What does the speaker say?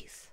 peace.